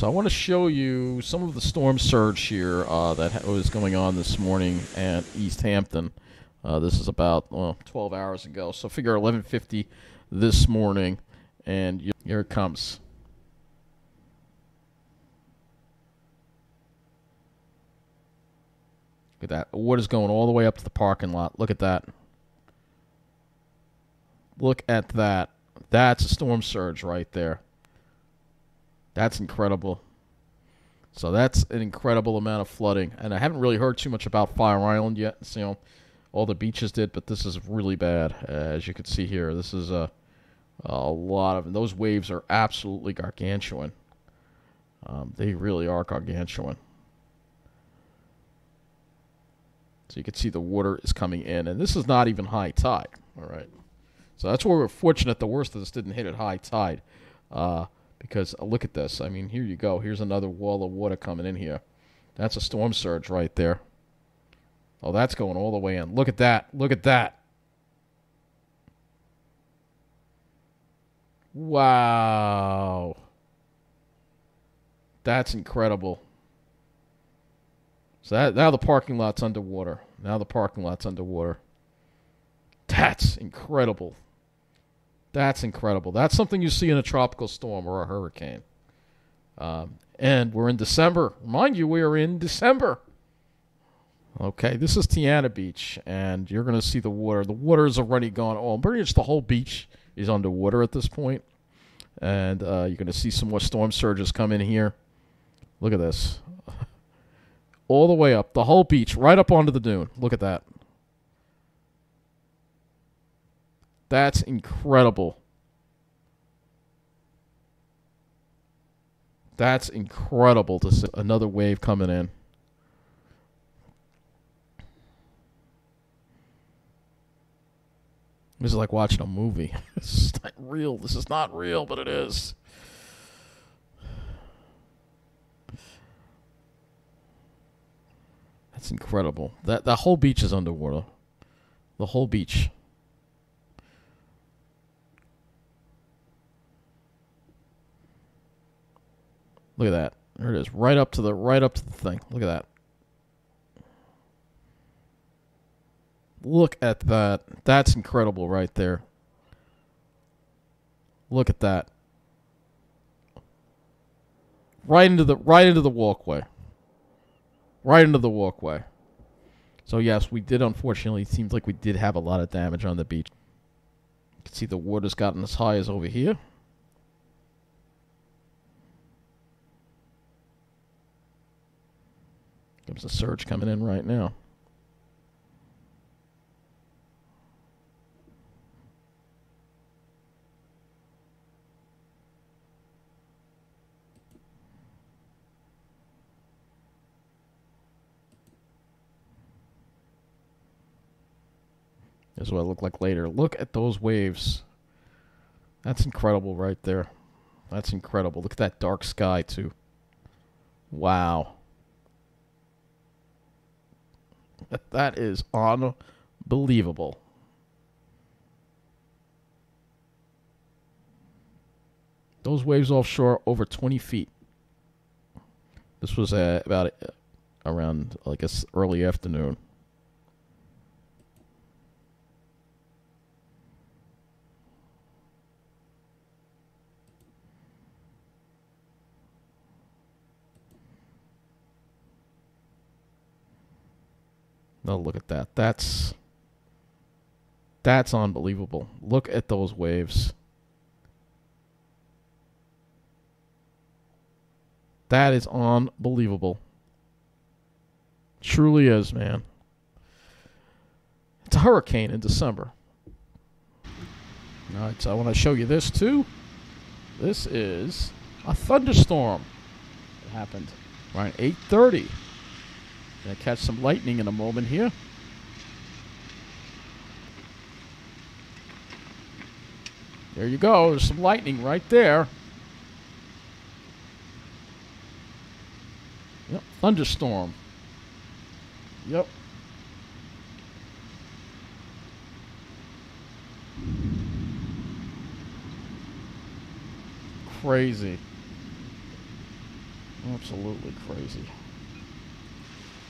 So I want to show you some of the storm surge here uh, that was going on this morning at East Hampton. Uh, this is about well, 12 hours ago. So figure 11:50 this morning, and here it comes. Look at that. What is going all the way up to the parking lot. Look at that. Look at that. That's a storm surge right there. That's incredible. So that's an incredible amount of flooding. And I haven't really heard too much about Fire Island yet. So, you know, all the beaches did, but this is really bad. Uh, as you can see here, this is a, a lot of, those waves are absolutely gargantuan. Um, they really are gargantuan. So you can see the water is coming in, and this is not even high tide. All right, so that's where we're fortunate. The worst of this didn't hit at high tide, uh, because uh, look at this. I mean, here you go. Here's another wall of water coming in here. That's a storm surge right there. Oh, that's going all the way in. Look at that. Look at that. Wow. That's incredible. So that, now the parking lot's underwater. Now the parking lot's underwater. That's incredible. That's incredible. That's something you see in a tropical storm or a hurricane. Um, and we're in December. Mind you, we are in December. Okay, this is Tiana Beach, and you're going to see the water. The water is already gone. Oh, pretty much the whole beach is underwater at this point. And uh, you're going to see some more storm surges come in here. Look at this all the way up, the whole beach, right up onto the dune. Look at that. That's incredible. That's incredible to see another wave coming in. This is like watching a movie. this is not real. This is not real, but it is. That's incredible. That the whole beach is underwater. The whole beach. Look at that. There it is. Right up to the right up to the thing. Look at that. Look at that. That's incredible right there. Look at that. Right into the right into the walkway right into the walkway. So yes, we did. Unfortunately, it seems like we did have a lot of damage on the beach. You can see the water's gotten as high as over here. There's a surge coming in right now. This is what it looked like later. Look at those waves. That's incredible right there. That's incredible. Look at that dark sky, too. Wow. That is unbelievable. Those waves offshore over 20 feet. This was uh, about uh, around, I guess, early afternoon. Oh, look at that. That's that's unbelievable. Look at those waves. That is unbelievable. Truly is, man. It's a hurricane in December. All right, so I want to show you this too. This is a thunderstorm. It happened around 8:30. Gonna catch some lightning in a moment here. There you go. There's some lightning right there. Yep, thunderstorm. Yep. Crazy. Absolutely crazy.